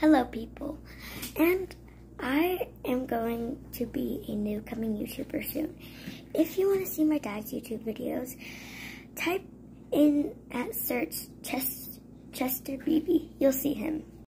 Hello, people. And I am going to be a new coming YouTuber soon. If you want to see my dad's YouTube videos, type in at search Chester Beebe. You'll see him.